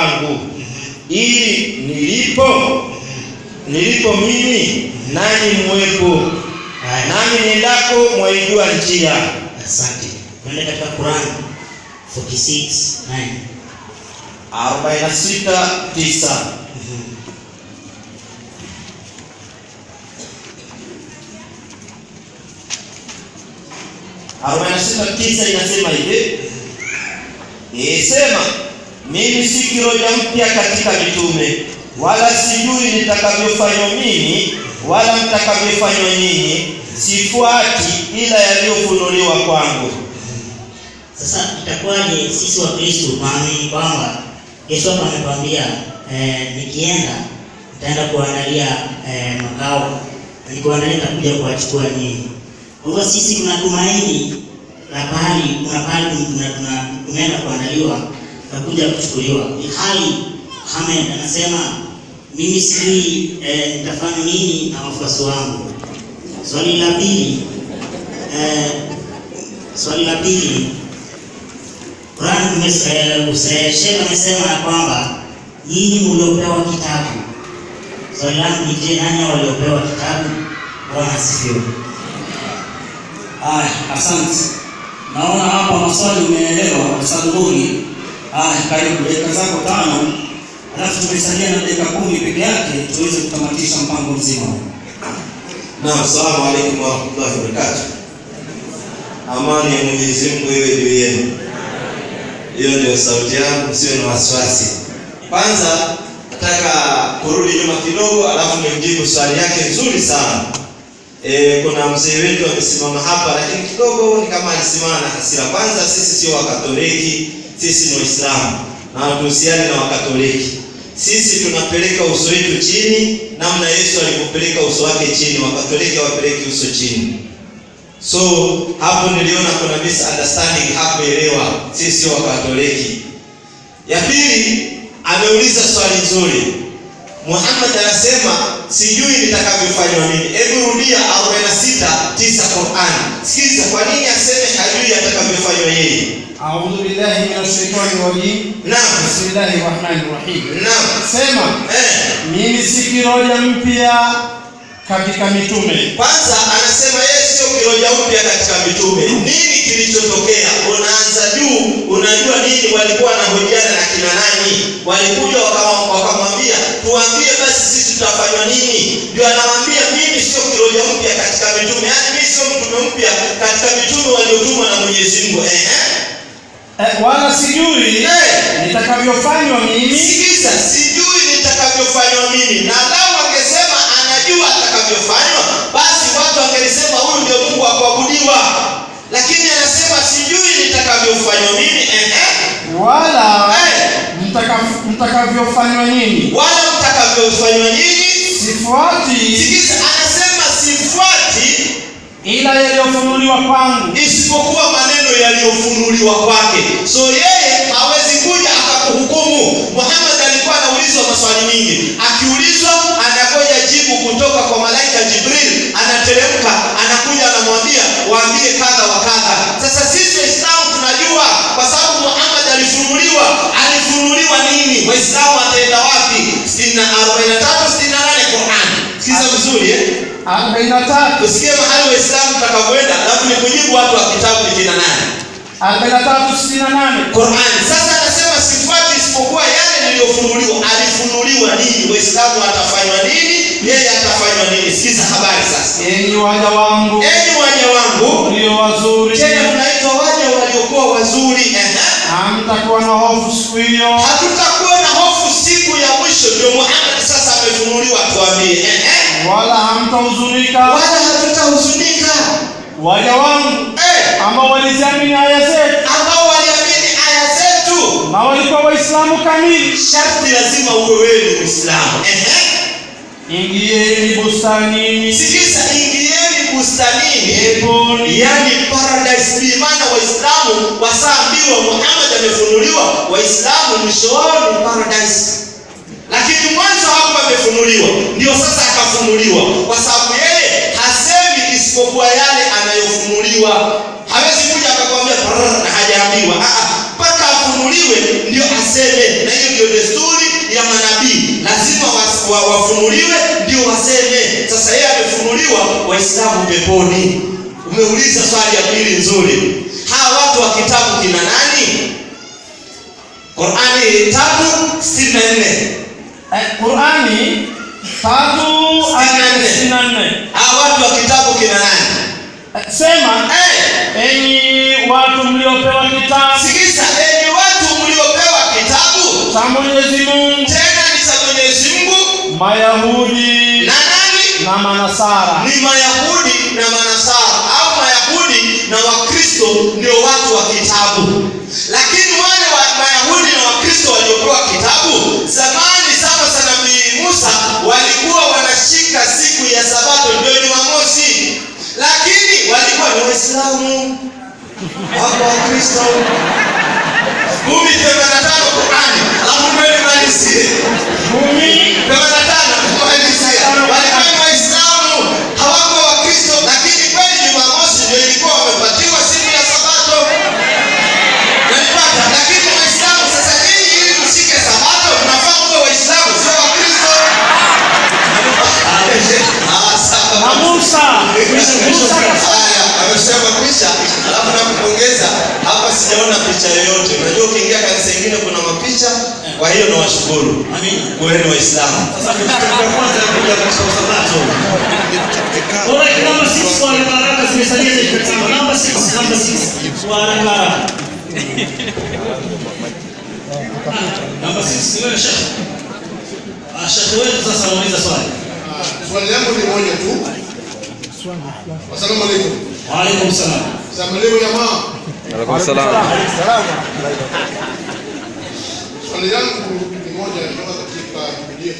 wangu ili nilipo nilipo mimi nani mwepo nani niendako mwaijua njia asante. Twende katika Quran 46 9. 46 9 46 tisa inasema hivi isema mimi si kiroja mpya katika mitume wala sijui nitakavyofanywa mimi wala mtakavyofanywa nyinyi sifuati ila yaliyofunuliwa kwangu. Sasa itakuwaje sisi wa Kristo? Tunaamini kwamba Yesu hapa eh, nikienda nitaenda kuandalia eh, makao. Nikuandalia takuja kuwachukua nyinyi. Kwa hivyo sisi tunatumaini la pahali kuna pahali tuna- tuna- tunaenda kuandaliwa tutakuja kuchukuliwa. Hali Hamed anasema mimi sijui eh, nitafanya nini na wafuasi wangu. Swali la pili eh, swali la pili Quran Sheikh amesema ya kwamba nyinyi mliopewa kitabu. Swali langu ni je, nani waliopewa kitabu? Bwana asifiwe. Ah, asante. Naona hapa maswali umeelewa, Nuri. Haya, karibu dakika zako tano, alafu tumesalia na dakika kumi peke yake tuweze kutamatisha mpango mzima. Naam, assalamu alaikum wa barakatuh. Amani ya Mwenyezi Mungu iwe juu yenu. Hiyo ndio sauti yangu, sio na wasiwasi. Kwanza nataka kurudi nyuma kidogo, alafu nimjibu swali yake nzuri sana. E, kuna mzee wetu amesimama hapa, lakini kidogo ni kama alisimama na hasira. Kwanza sisi sio Wakatoliki, sisi ni Waislamu na hatuhusiani na Wakatoliki. Sisi tunapeleka uso wetu chini namna Yesu alivyopeleka uso wake chini. Wakatoliki hawapeleki uso chini. So hapo niliona kuna misunderstanding hapo, elewa, sisi Wakatoliki. Ya pili, ameuliza swali nzuri. Muhammad anasema sijui nitakavyofanywa nini. Hebu rudia 46 9 Qur'an. Sikiza, kwa nini aseme hajui atakavyofanywa yeye? A'udhu billahi minash shaitani rajim. Naam. Bismillahir Rahmanir Rahim. Naam. Sema eh, mimi si kiroja mpya katika mitume. Kwanza anasema yeye sio kiroja mpya katika mitume. Nini kilichotokea? Unaanza juu, unajua nini walikuwa wanahojiana na kina nani? Walikuja wakamwambia, tuambie basi sisi tutafanywa nini? Ndio anamwambia mimi sio kiroja mpya katika mitume. Yaani mimi sio mtume mpya katika mitume waliotumwa na Mwenyezi Mungu. Eh eh, wala sijui Eh. nitakavyofanywa mimi Sikiza, sijui nitakavyofanywa mimi. Na lau angesema anajua atakavyofanywa, basi watu wangelisema huyu ndio Mungu wa kuabudiwa. Lakini anasema sijui nitakavyofanywa mimi, wala Eh. mtaka- mtakavyofanywa nyinyi wala mtakavyofanywa nyinyi. sifuati Sikiza, anasema sifuati ila yaliyofunuliwa kwangu isipokuwa maneno yaliyofunuliwa kwake. So yeye hawezi kuja akakuhukumu. Muhammad alikuwa anaulizwa maswali mingi, akiulizwa anakoja jibu kutoka kwa malaika Jibril, anateremka anakuja, anamwambia waambie kadha wa kadha. Sasa sisi Waislamu tunajua kwa sababu Muhammad alifunuliwa. Alifunuliwa nini? Waislamu ataenda wapi? 43 68 Qur'an. Sikiza vizuri eh? Arobaini na tatu Usikie mahali Waislamu tutakapoenda, alafu ni kujibu watu wa kitabu ni kina nani? arobaini na tatu sitini na nane Qur'an. Sasa anasema sifati isipokuwa yale niliyofunuliwa. Alifunuliwa nini? Waislamu atafanywa nini? Yeye atafanywa nini? Sikiza habari sasa. enyi waja wangu Enyi waja wangu, ndio wazuri tena tunaitwa waja waliokuwa wazuri. Hamtakuwa na hofu siku hiyo Hatutakuwa na hofu siku ya mwisho. Ndio Muhammad sasa amefunuliwa, tuambie. Ehe. wala hamtahuzunika Wala hatutahuzunika. waja wangu Eh, ambao waliziamini aya zetu ambao waliamini aya zetu na walikuwa waislamu kamili sharti lazima uwe wewe Muislamu. Ehe. ingieni bustanini Sikiza, ingieni bustanini, yani paradise. Waislamu wasaambiwa Muhammad amefunuliwa, Waislamu mwishoni paradise, lakini mwanzo hapo amefunuliwa, ndio sasa akafunuliwa, kwa sababu yeye hasemi isipokuwa yale anayofunuliwa. Hawezi kuja akakwambia na hajaambiwa, Ah, ah, mpaka afunuliwe ndio aseme, na hiyo ndio desturi ya manabii, lazima wafunuliwe ndio waseme. Sasa yeye amefunuliwa, Waislamu peponi. Umeuliza swali ya pili nzuri. Hawa watu wa kitabu kina nani? Qurani tatu sitini na nne. Eh, Qurani tatu sitini na nne. Hawa watu wa kitabu kina nani? Eh, sema Eh, enyi watu mliopewa kitabu. Sikiza, enyi watu mliopewa kitabu, cha Mwenyezi Mungu, tena ni cha Mwenyezi Mungu. Mayahudi na nani? na Manasara, ni Mayahudi na Manasara watu wa kitabu, lakini wale wa Mayahudi na Wakristo waliokuwa kitabu zamani sana Nabii Musa walikuwa wanashika siku ya Sabato, ndio Jumamosi, lakini walikuwa ni Waislamu. Wako Wakristo. Kumi themanini na tano Qurani, Musa amesema picha, alafu nakupongeza hapa, sijaona picha yoyote. Unajua, ukiingia kanisa ingine kuna mapicha, kwa hiyo nawashukuru. Amina. Kuweni Waislamu. Sasa kwanza zimesalia wewe wetu swali. Swali langu ni moja tu. Asalamu alaikum. Wa alaikum salam. Samalimu jamaa. Swali langu ni moja kutoka katika Biblia